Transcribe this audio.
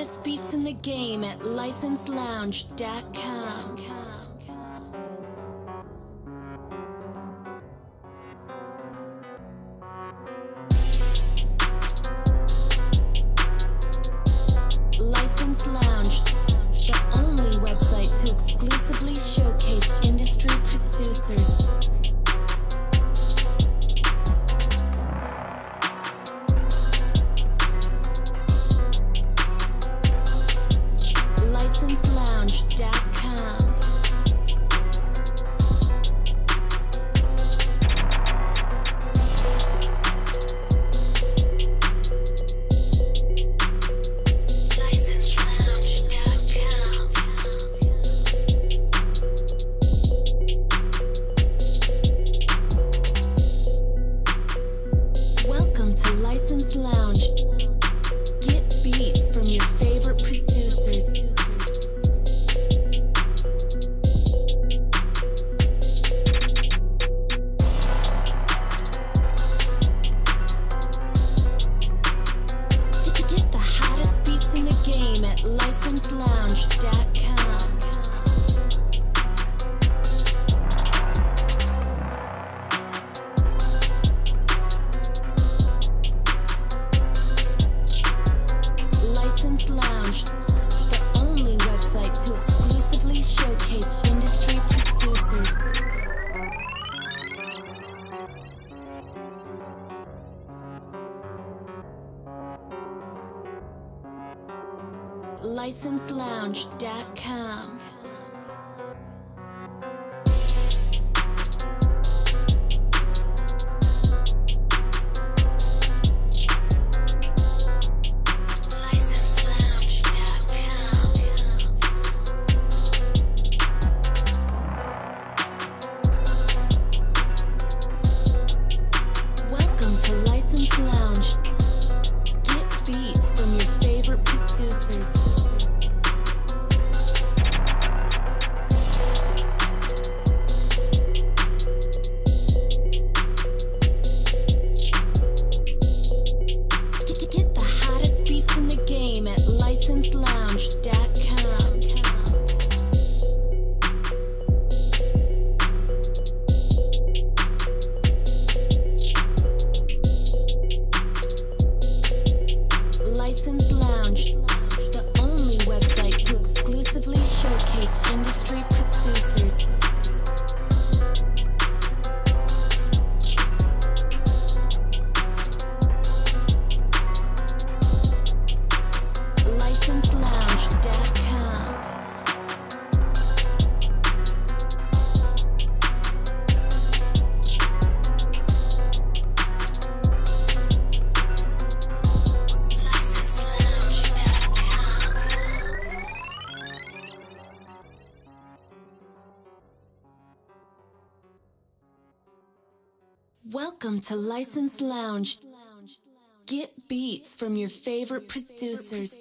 hottest beats in the game at licenselounge.com. Lounge. Get beats from your favorite producers. Get, get the hottest beats in the game at. Lounge, the only website to exclusively showcase industry producers. LicenseLounge.com. The only website to exclusively showcase industry producers. Welcome to License Lounge. Get beats from your favorite producers.